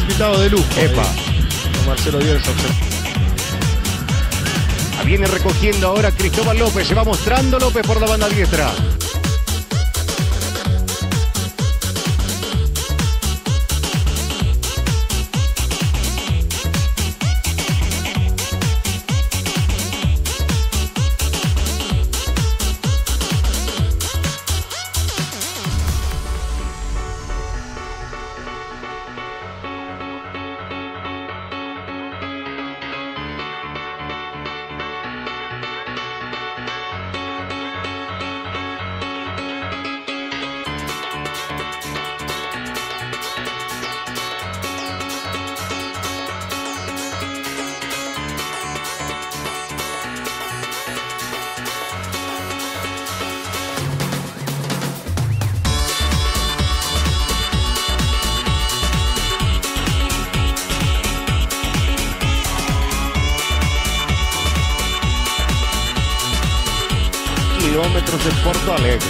invitado de lujo. Epa. Don Marcelo Díaz Viene recogiendo ahora Cristóbal López. Se va mostrando López por la banda diestra. Kilómetros de Porto Alegre.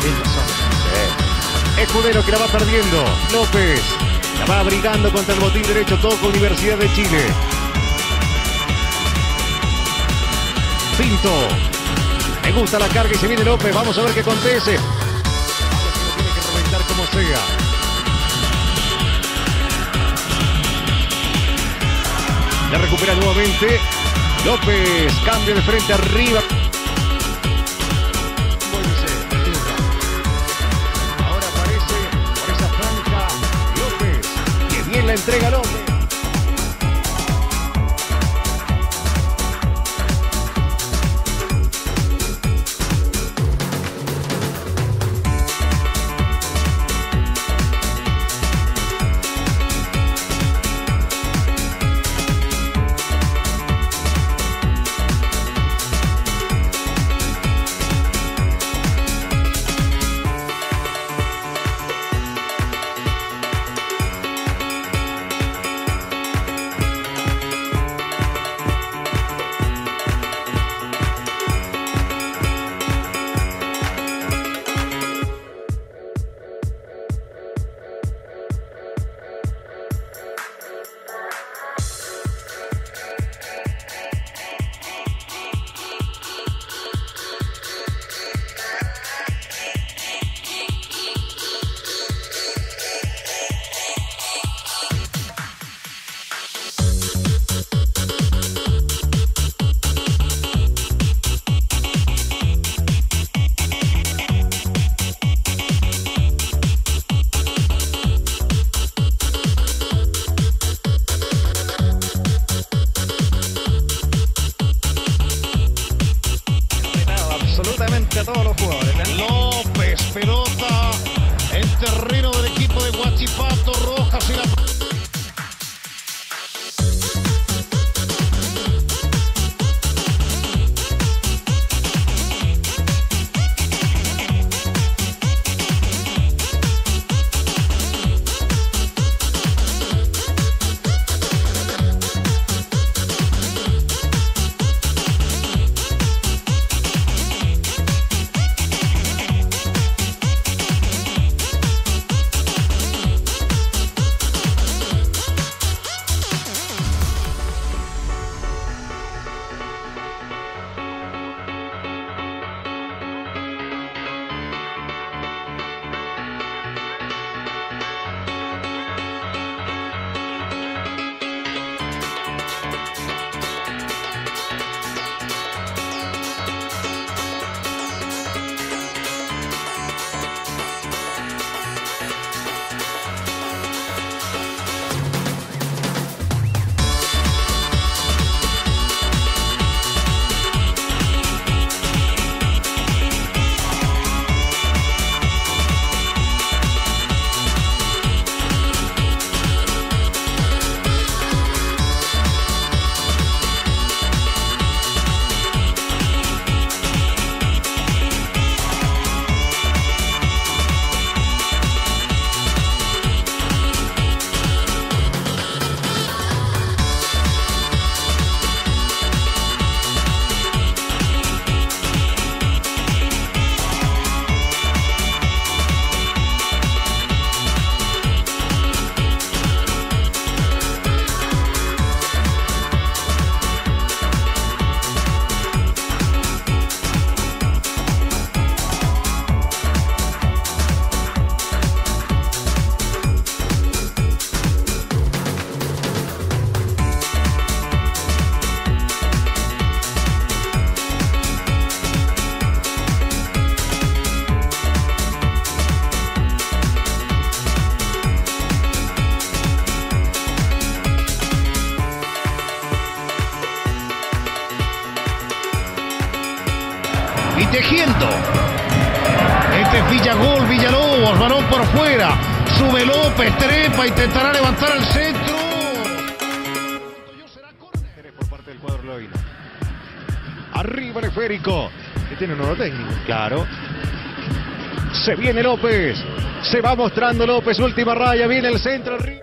Sí. Escudero que la va perdiendo. López la va abrigando contra el botín derecho. Toca Universidad de Chile. Pinto. Me gusta la carga y se viene López. Vamos a ver qué acontece. Tiene que reventar como sea. La recupera nuevamente. López. Cambio de frente arriba. Entrega López. absolutamente a todos y tejiendo. Este es Villagol, Villalobos, balón por fuera. Sube López, trepa, intentará levantar al centro. Por parte del cuadro Loino. Arriba el esférico. Que tiene un nuevo técnico. Claro. Se viene López. Se va mostrando López. Última raya. Viene el centro. Arriba.